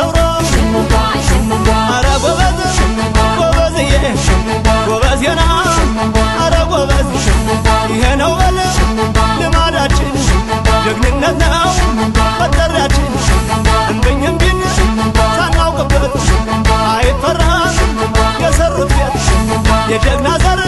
በርሰውሮ አረ ጎበዝ ጎበዝዬ ጎበዝየና አረ ጎበዝ። ይሄ ነው በል ልማዳችን ጀግንነት ነው መጠሪያችን። እምብኝ እምቢን ሳናውቅበት አይፈራም የሰሩት ቤት የጀግና ዘር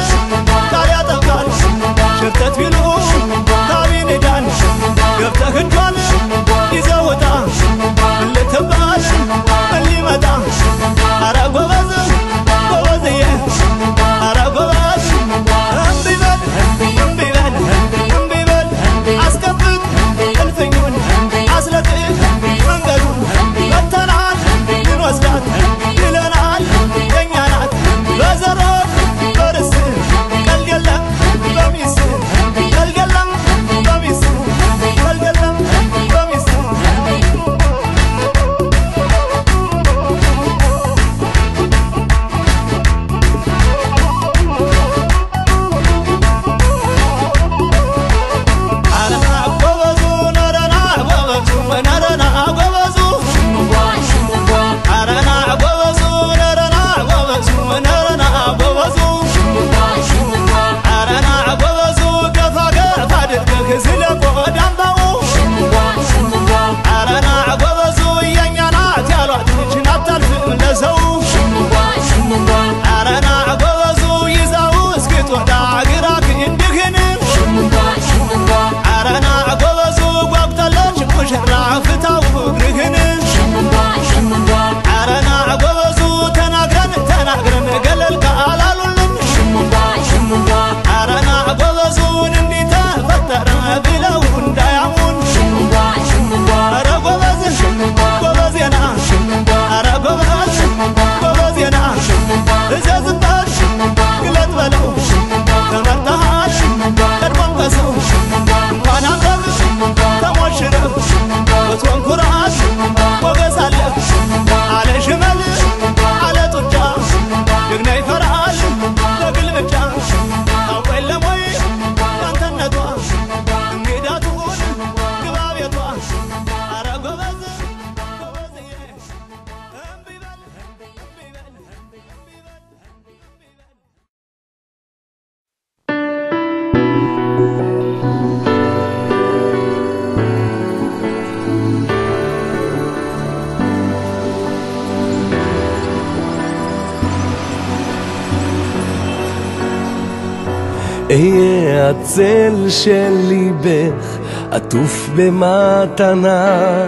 הצל של ליבך עטוף במתנה.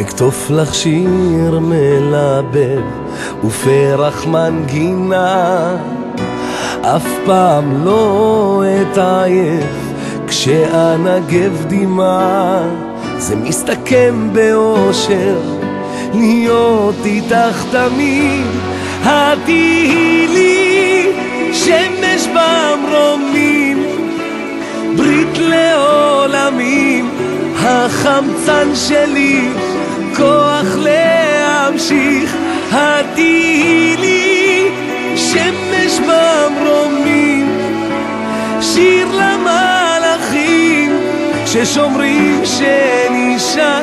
אכתוב לך שיר מלבב ופרח מנגינה. אף פעם לא אתעייף כשאנגב דמעה. זה מסתכם באושר להיות איתך תמיד. התהי לי שמש במרומים ברית לעולמים החמצן שלי כוח להמשיך. התהי לי שמש במרומים שיר למלאכים ששומרים שנישאר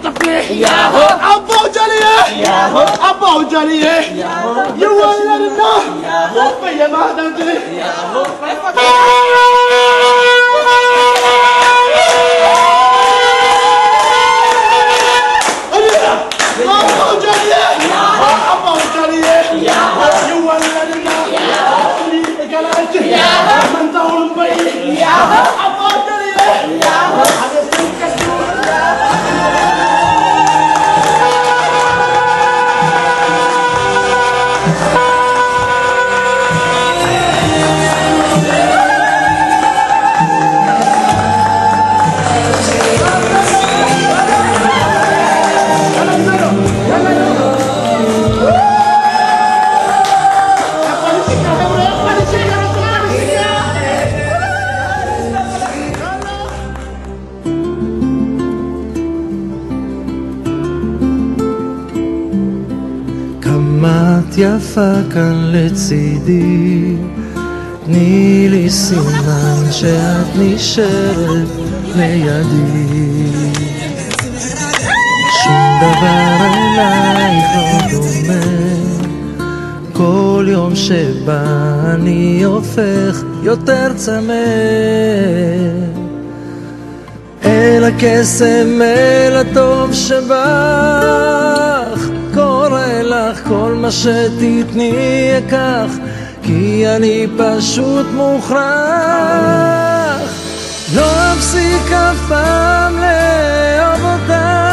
Yahoo! I'm Bo Jolly! Yahoo! I'm Bo Jolly! Yahoo! You wanna let it know? Yahoo! But you're not done today! Yahoo! יפה כאן לצידי, תני לי סימן שאת נשארת לידי. שום דבר אלייך לא דומה, כל יום שבא אני הופך יותר צמא. אל הקסם, אל הטוב קורא לך כל מה שתתני אקח, כי אני פשוט מוכרח. לא אפסיק אף פעם לאהוב אותך,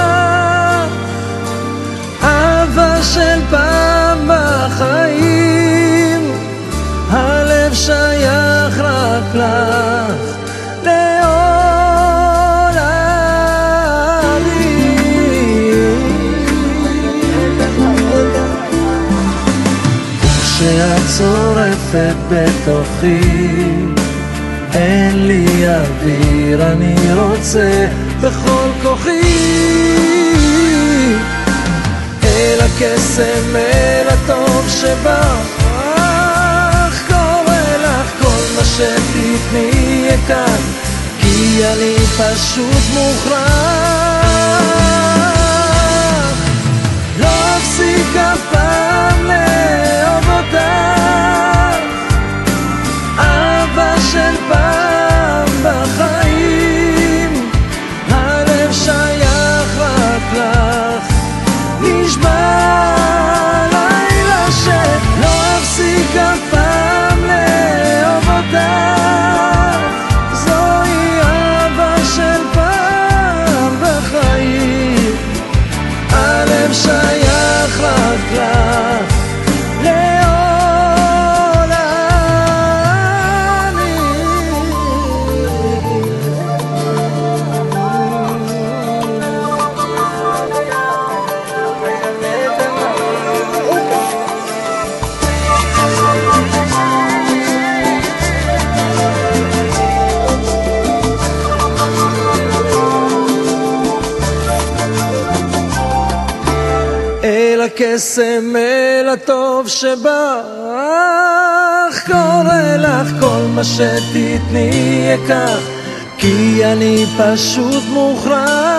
כשאת שורפת בתוכי. אין לי אוויר, אני רוצה בכל כוחי. אל הקסם, אל הטוב שבך קורא לך כל מה שתתני כאן כי אני פשוט מוכרח הקסם, אל הטוב שבך, קורא לך כל מה שתתני אקח, כי אני פשוט מוכרח.